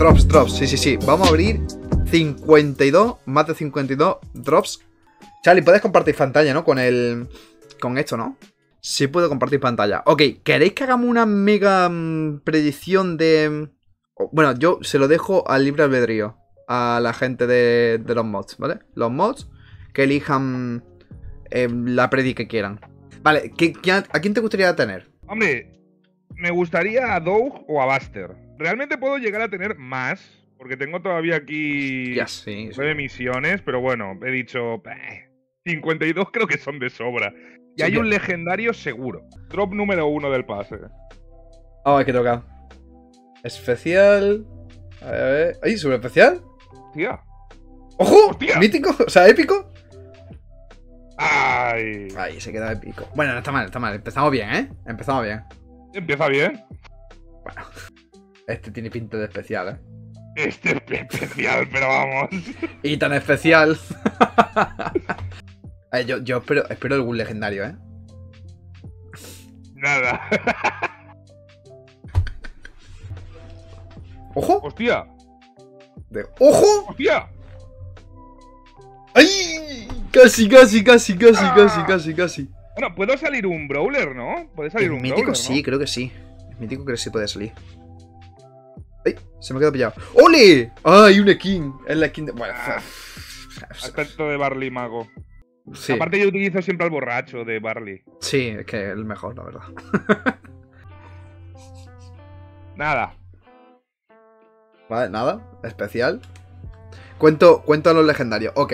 Drops, drops, sí, sí, sí. Vamos a abrir 52, más de 52 drops. Charlie, puedes compartir pantalla, ¿no? Con el... Con esto, ¿no? Sí puedo compartir pantalla. Ok, ¿queréis que hagamos una mega mm, predicción de... Bueno, yo se lo dejo al libre albedrío. A la gente de, los mods, ¿vale? Los mods que elijan eh, la predi que quieran. Vale, ¿qué- qué- ¿a quién te gustaría tener? Hombre, me gustaría a Doug o a Buster. Realmente puedo llegar a tener más, porque tengo todavía aquí Ya, sí, sí. nueve misiones, pero bueno, he dicho, "Bah, 52 creo que son de sobra. Y Sí, hay un legendario seguro. Drop número uno del pase. Ah, hay que tocar. Especial. A ver, a ver. ¡Ay, super especial! Tía. ¡Ojo! ¡Hostia! ¿Mítico? O sea, épico. Ay. Ay, se queda épico. Bueno, no está mal, está mal. Empezamos bien, ¿eh? Empezamos bien. Empieza bien. Bueno. Este tiene pinta de especial, ¿eh? Este es especial, pero vamos. Y tan especial. Ay, yo, yo espero, espero algún legendario, ¿eh? Nada. ¡Ojo! Hostia. De- ¡Ojo! Hostia. ¡Ay! Casi, casi, casi, casi, Ah. casi, casi, casi. Bueno, puedo salir un brawler, ¿no? Puede salir El un mítico brawler, sí, ¿no? creo que sí. El mítico creo que sí puede salir. Se me quedado pillado. ¡Ole! ¡Ay, un skin! Es la skin de. Bueno. Ah. Aspecto de Barley Mago. Sí, Aparte yo utilizo siempre al borracho de Barley. sí, es que es el mejor, la verdad. Nada. Vale, nada. Especial. Cuento, cuento a los legendarios. Ok.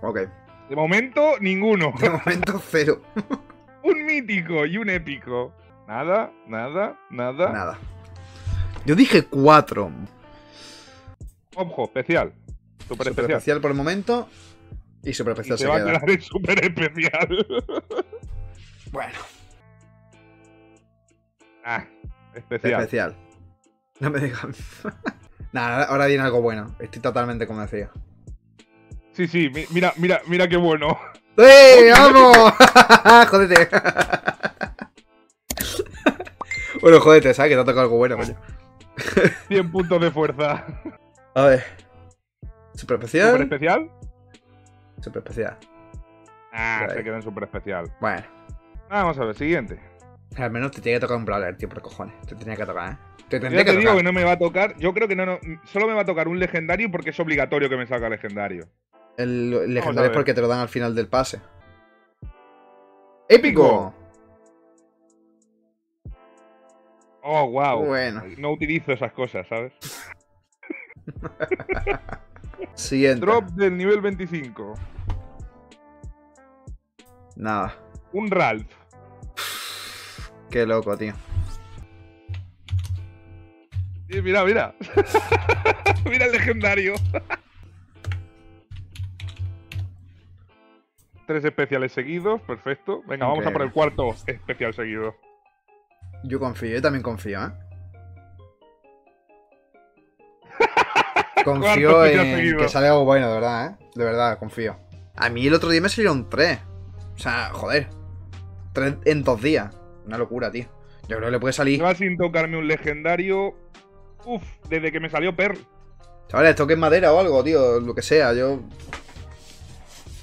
Ok. De momento, ninguno. De momento, cero. un mítico y un épico. Nada, nada, nada. Nada. Yo dije cuatro. Ojo, especial. Super Super especial. especial por el momento. Y super Y especial se se va a queda. quedar en super especial. Bueno, ah, especial. especial. No me digan. Nada, ahora viene algo bueno. Estoy totalmente convencido. Sí, sí, mi- mira, mira, mira qué bueno. ¡Eh! ¡Vamos! ¡Jódete! bueno, jódete, ¿sabes? Que te ha tocado algo bueno, coño. 100 puntos de fuerza. A ver. Super especial. ¿Super especial? Super especial. Ah, se queda en super especial. Bueno. Vamos a ver, siguiente. Al menos te tenía que tocar un brawler, tío, por cojones. Te tenía que tocar, ¿eh? Te tendría Ya que te digo que no me va a tocar. Yo creo que no, no. Solo me va a tocar un legendario porque es obligatorio que me salga legendario. El, legendario es porque te lo dan al final del pase. ¡Épico! Oh, wow. Bueno. No utilizo esas cosas, ¿sabes? Siguiente. Drop del nivel 25. Nada. Un Ralph. Qué loco, tío. Sí, mira, mira. mira el legendario. Tres especiales seguidos, perfecto. Venga, vamos a por el cuarto especial seguido. Yo confío, yo también confío, ¿eh? confío en que salga algo bueno, de verdad, ¿eh? De verdad, confío. A mí el otro día me salieron tres. O sea, joder. Tres en dos días. Una locura, tío. Yo creo que le puede salir. Lleva sin tocarme un legendario. Uf, desde que me salió Pearl. Chavales, toquen madera o algo, tío. Lo que sea, yo.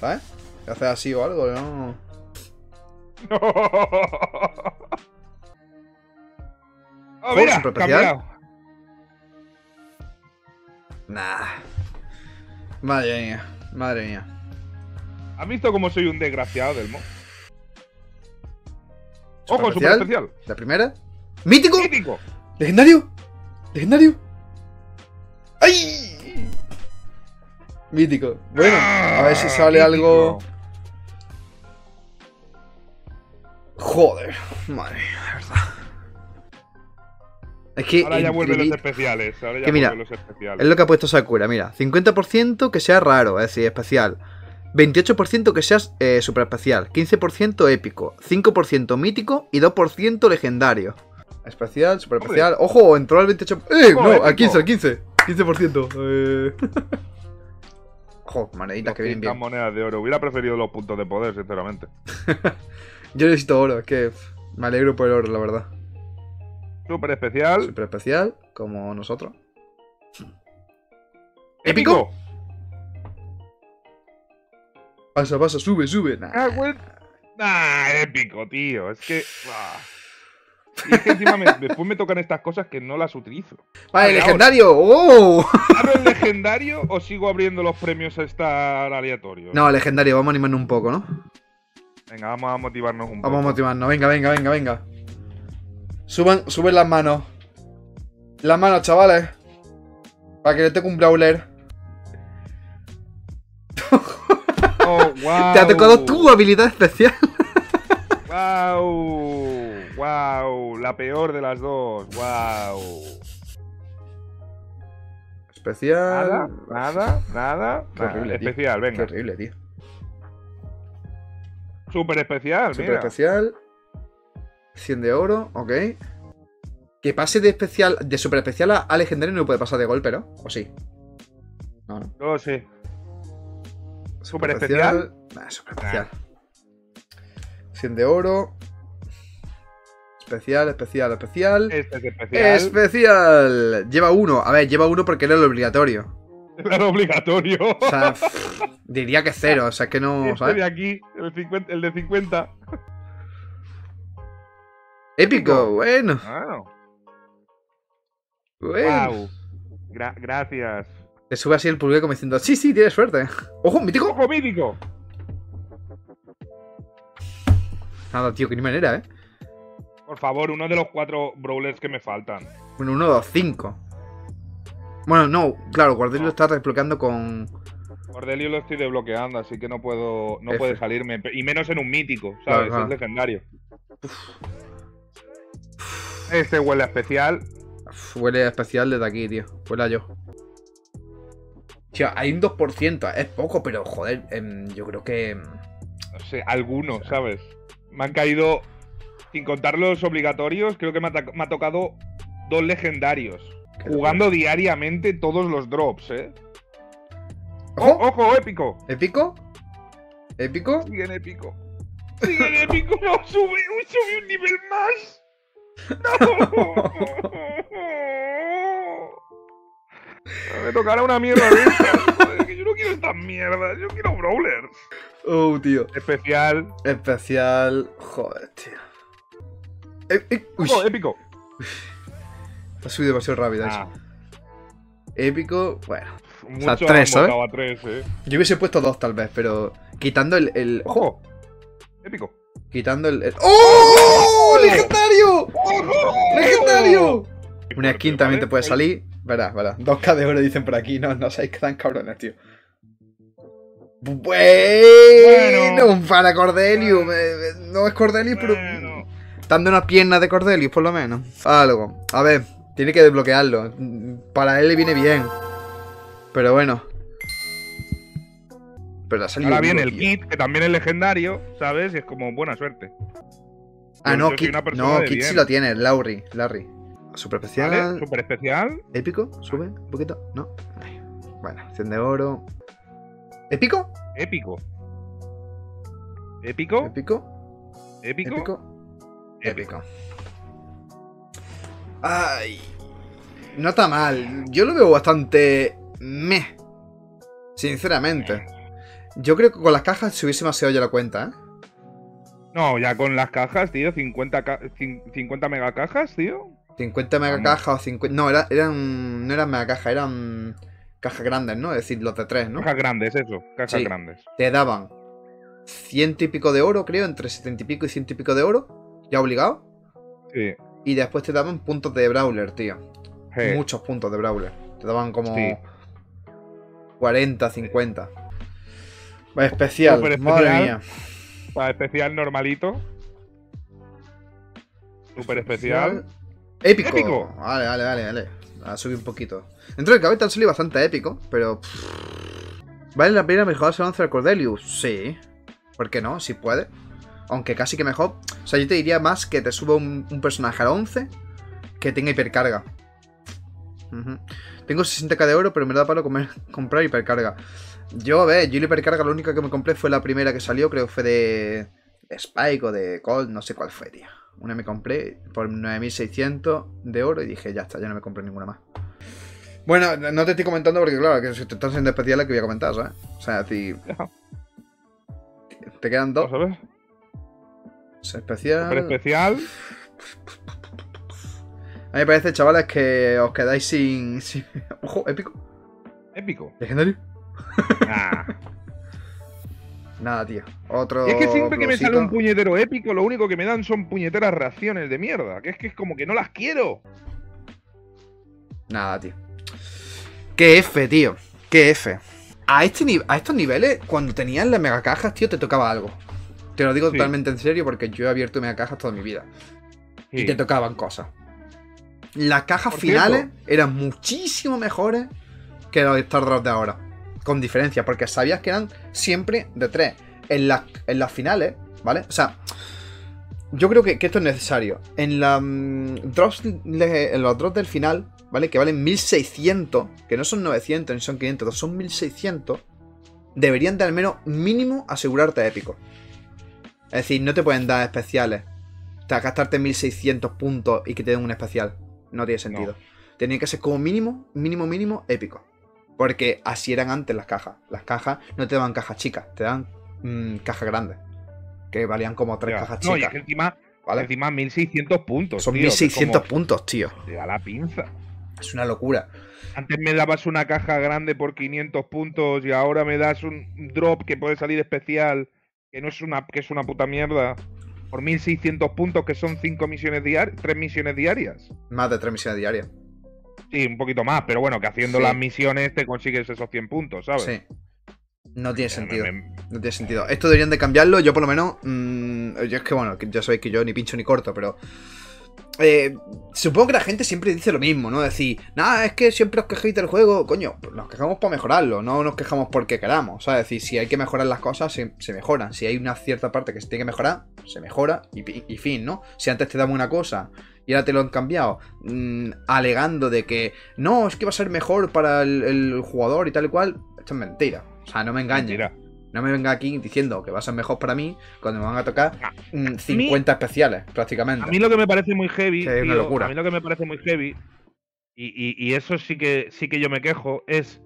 ¿Sabes? Hacer así o algo, ¿no? No. Oh, mira. Nah. Madre mía, madre mía. ¿Has visto cómo soy un desgraciado del mo? Ojo, super especial. La primera. ¡Mítico! Mítico. ¿Legendario? ¿Legendario? ¡Ay! Mítico. Bueno, a ver si sale Ah, algo. mítico. Joder, madre mía, de verdad. Es que. Ahora ya vuelven los especiales. Ahora ya Que mira, los especiales. Es lo que ha puesto Sakura, mira. 50% que sea raro, es decir, especial. 28% que sea eh, super especial. 15% épico. 5% mítico y 2% legendario. Especial, super Hombre. especial. ¡Ojo! Entró al 28%. ¡Eh! Ojo, no, épico. al 15, al 15. 15%. Eh... Ojo, moneditas que vienen 200 bien. monedas de oro. Hubiera preferido los puntos de poder, sinceramente. Yo necesito oro, es que me alegro por el oro, la verdad. Super especial. Super especial, como nosotros. ¿Épico? Pasa, pasa, sube, sube. Nah. Ah, güey. Nah, épico, tío. Es que. ah. Y es que encima me- después me tocan estas cosas que no las utilizo. Vale, Vale, legendario. ¡Oh! ¿Abro el legendario o sigo abriendo los premios a estar aleatorios? No, legendario, vamos a animarnos un poco, ¿no? Venga, vamos a motivarnos un Vamos a poco. motivarnos. Venga, venga, venga, venga. Suban, suben las manos. Las manos, chavales. Para que le toque un brawler. Oh, wow. Te ha tocado tu habilidad especial. Wow. Wow. La peor de las dos. Wow. Especial. Nada, nada, nada. Qué nada. horrible, tío. especial, Qué venga. horrible, tío. Súper especial, Super mira. especial. 100 de oro, ok. Que pase de especial, de super especial a, a legendario no puede pasar de golpe, ¿no? ¿O sí? No, no. Sé. Super especial? Nah, super especial. 100 de oro. Especial, especial, especial. Este es especial. Especial. Lleva uno. A ver, lleva uno porque era el obligatorio. Era obligatorio. O sea, pff, diría que cero. O sea, es que no, este ¿sabes? de aquí, el, 50 el de 50. Épico, bueno. Wow. bueno. Wow. Gra- gracias. Te sube así el pulgar como diciendo, sí, sí, tienes suerte. Ojo, mítico. ¡Ojo mítico! Nada, tío, que ni manera, ¿eh? Por favor, uno de los cuatro brawlers que me faltan. Bueno, 1, 2, 5. Bueno, no, claro, Guardelio No. está desbloqueando con. Cordelio lo estoy desbloqueando, así que no puedo. No F. puede salirme. Y menos en un mítico, ¿sabes? claro. Es legendario. Este huele a especial. Huele a especial desde aquí, tío. Huele a yo. Tío, hay un 2%, es poco, pero joder, em, yo creo que. em, No sé, algunos, ¿sabes? Me han caído. Sin contar los obligatorios, creo que me ha, ta- me ha tocado dos legendarios. Jugando diariamente todos los drops, ¿eh? ¡Ojo! ¡Oh, ¡Ojo, épico! ¿Épico? ¿Épico? Sigue en épico. Sigue en épico. No, sube, sube un nivel más. No. Me tocará una mierda de que yo no quiero estas mierdas. Yo quiero brawlers. Oh, tío. Especial. Especial. Joder, tío. Eh, eh, uy, Ojo, épico. ha subido demasiado rápido eso. Ah, Épico, bueno. muchos tres, han ¿sabes? votado a tres, eh. Yo hubiese puesto dos tal vez, pero. Quitando el. el- Ojo. Épico. Quitando el. el- ¡Oh! ¡Legendario! ¡Legendario! Y Una skin también te puede salir. Verás, verás. 2k de oro dicen por aquí. No, no seáis que tan cabrones, tío. Bueno, Bueno. para Cordelius. me- me- No es Cordelius, pero. Bueno. Dando una pierna de Cordelius, por lo menos. Algo. A ver, tiene que desbloquearlo. Para él le viene bien. Pero bueno. Pero ha salido Ahora viene el kit, que también es legendario, ¿sabes? Y es como buena suerte. Ah, no, Kit, no, Kit sí lo tiene. Larry. Larry. Super especial. ¿Vale? Súper especial. ¿Épico? ¿Sube un poquito? No. Bueno, 100 de oro. ¿Épico? Épico. Épico. ¿Épico? Épico. ¿Épico? Épico. Ay. No está mal. Yo lo veo bastante. Meh. Sinceramente. Yo creo que con las cajas se hubiese demasiado ya la cuenta, ¿eh? No, ya con las cajas, tío. 50, ca- cin- 50 megacajas, tío. 50 mega Vamos. cajas o 50. No, era- eran. No eran mega cajas, eran. Cajas grandes, ¿no? Es decir, los de 3, ¿no? Cajas grandes, eso. Cajas Sí. grandes. Te daban ciento y pico de oro, creo, entre 70 y pico y ciento y pico de oro. Ya obligado. Sí. Y después te daban puntos de Brawler, tío. Je. Muchos puntos de Brawler. Te daban como Sí. 40, 50. Especial, madre mía. Para especial normalito. Súper especial. Épico. Épico. Vale, vale, vale, vale. Ha subido un poquito. Dentro del cabeza han salido bastante épico, pero. ¿Vale la pena mejorar el 11 de Cordelius? Sí. ¿Por qué no? Si puede. Aunque casi que mejor. O sea, yo te diría más que te suba un, un personaje al 11 que tenga hipercarga. Ujú. Tengo 60k de oro, pero me da palo comer- comprar hipercarga. Yo, a ver, yo hipercarga, la única que me compré fue la primera que salió, creo que fue de, Spike o de Colt, no sé cuál fue, tío. Una me compré por 9600 de oro y dije, ya está, ya no me compré ninguna más. Bueno, no te estoy comentando porque, claro, que si te están siendo especiales, que voy a comentar, ¿sabes? O sea, si te quedan dos. Ver. Especial. Especial. A mí me parece, chavales, que os quedáis sin. sin- Ojo, épico. Épico. Legendario. Nah. Nada, tío. Otro. Y es que siempre que me sale un puñetero épico, lo único que me dan son puñeteras reacciones de mierda. Que es que es como que no las quiero. Nada, tío. Qué F, tío. Qué F. A, este a estos niveles, cuando tenías las megacajas, tío, te tocaba algo. Te lo digo Sí. totalmente en serio porque yo he abierto megacajas toda mi vida. Y te tocaban cosas. Las cajas Por finales cierto. eran muchísimo mejores que los Star Drops de ahora. Con diferencia, porque sabías que eran siempre de tres. En, las- en las finales, ¿vale? O sea, yo creo que, que esto es necesario. En, la, mm, drops, le- en los drops del final, ¿vale? Que valen 1600, que no son 900 ni son 500, son 1600. Deberían de al menos mínimo asegurarte épico. Es decir, no te pueden dar especiales. O sea, gastarte 1600 puntos y que te den un especial. No tiene sentido. Tenía que ser como mínimo, mínimo, mínimo, épico. Porque así eran antes las cajas. Las cajas no te daban cajas chicas, te daban mm, cajas grandes. Que valían como tres cajas No, y es chicas. que encima, ¿vale? encima 1600 puntos. Son tío, que es 1600 como- puntos, tío. Te da la pinza. Es una locura. Antes me dabas una caja grande por 500 puntos y ahora me das un drop que puede salir especial, que no es una que es una puta mierda, por 1600 puntos que son 5 misiones diarias, 3 misiones diarias. Más de tres misiones diarias. Sí, un poquito más, pero bueno, que haciendo Sí. las misiones te consigues esos 100 puntos, ¿sabes? Sí. No tiene sentido. me- me- No tiene sentido. Esto deberían de cambiarlo. Yo, por lo menos. mm, yo es que, bueno, ya sabéis que yo ni pincho ni corto, pero. eh, supongo que la gente siempre dice lo mismo, ¿no? Decir, nada, es que siempre os quejáis del juego. Coño, pues nos quejamos para mejorarlo, no nos quejamos porque queramos. ¿sabes? Es decir, si hay que mejorar las cosas, se, se mejoran. Si hay una cierta parte que se tiene que mejorar, se mejora y, y fin, ¿no? Si antes te daban una cosa y ahora te lo han cambiado, mm, alegando de que no, es que va a ser mejor para el, el jugador y tal y cual, esto es mentira. O sea, no me engañes. No me venga aquí diciendo que va a ser mejor para mí cuando me van a tocar Ah, mm, 50 especiales, prácticamente. A mí lo que me parece muy heavy, Que es una tío, locura. a mí lo que me parece muy heavy, y, y- y eso sí que sí que yo me quejo, es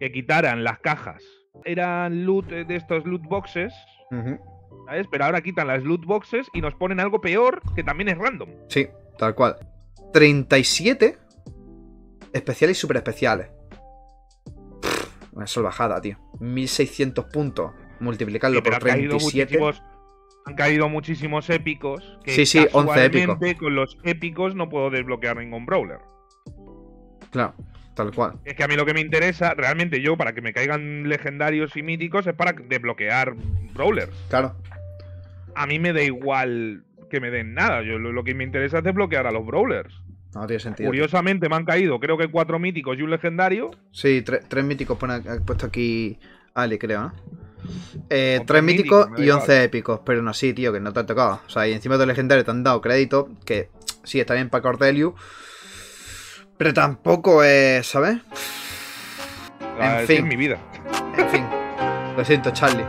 que quitaran las cajas. Eran loot eh, de estos loot boxes. ¿sabes? Pero ahora quitan las loot boxes y nos ponen algo peor que también es random. Sí, tal cual. 37 especiales y super especiales. Pff, Una salvajada, tío. 1600 puntos. Multiplicarlo Sí, por han caído 37. han caído muchísimos épicos. Que Sí, sí, 11 épicos. Con los épicos no puedo desbloquear ningún brawler. Claro, tal cual. Es que a mí lo que me interesa, realmente yo, para que me caigan legendarios y míticos, es para desbloquear brawlers. Claro. a mí me da igual que me den nada. Yo lo, lo que me interesa es desbloquear a los brawlers. No tiene sentido. tío. Curiosamente me han caído, creo que cuatro míticos y un legendario. Sí, tre- tres míticos pone, ha puesto aquí Ali, creo, ¿no? Eh, tres míticos y. 11 épicos, pero no así, tío, que no te han tocado. O sea, y encima de los legendarios te han dado crédito, que sí, está bien para Cordelius, pero tampoco es, ¿sabes? Ah, En fin. es mi vida. En fin, lo siento, Charlie.